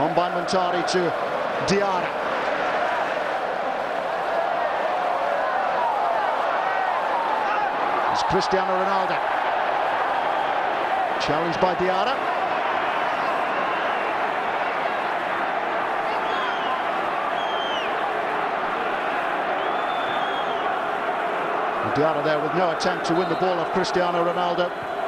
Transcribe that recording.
On by Muntari to Diarra. It's Cristiano Ronaldo. Challenged by Diarra. Diarra there with no attempt to win the ball off Cristiano Ronaldo.